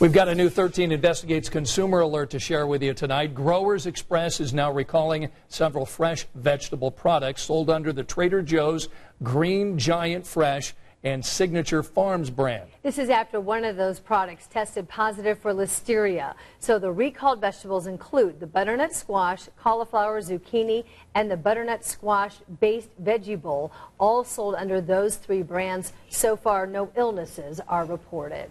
We've got a new 13 Investigates consumer alert to share with you tonight. Growers Express is now recalling several fresh vegetable products sold under the Trader Joe's Green Giant Fresh and Signature Farms brand. This is after one of those products tested positive for listeria. So the recalled vegetables include the butternut squash, cauliflower, zucchini, and the butternut squash based veggie bowl, all sold under those three brands. So far, no illnesses are reported.